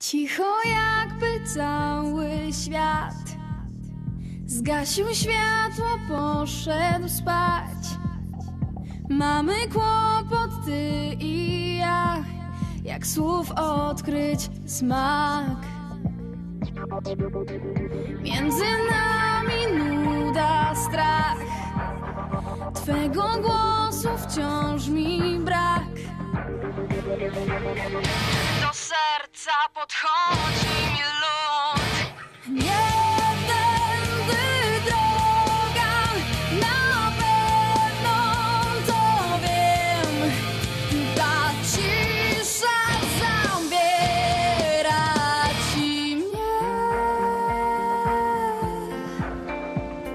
Cicho jakby cały świat. Zgasił światło, poszedł spać. Mamy kłopot, ty i ja. Jak słów odkryć smak? Między nami nuda, strach. Twego głosu wciąż mi brak serca podchodzi mi lód. Nie tędy droga Na pewno to wiem. Ta cisza zabiera ci mnie.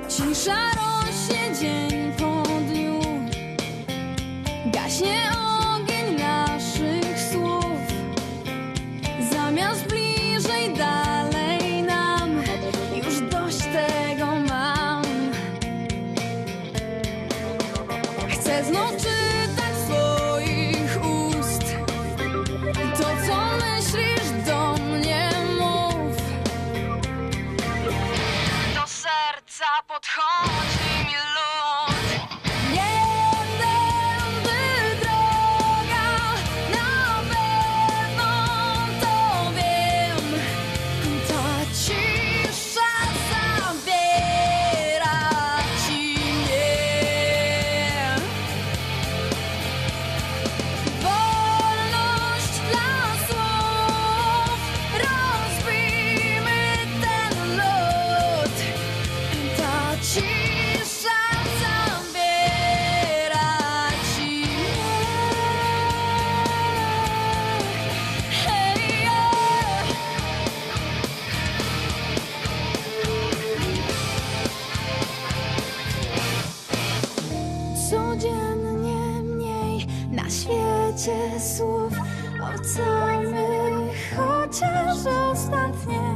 Cisza rośnie dzień po dniu Gaśnie serca podchodzi na świecie słów Ocalmy chociaż ostatnie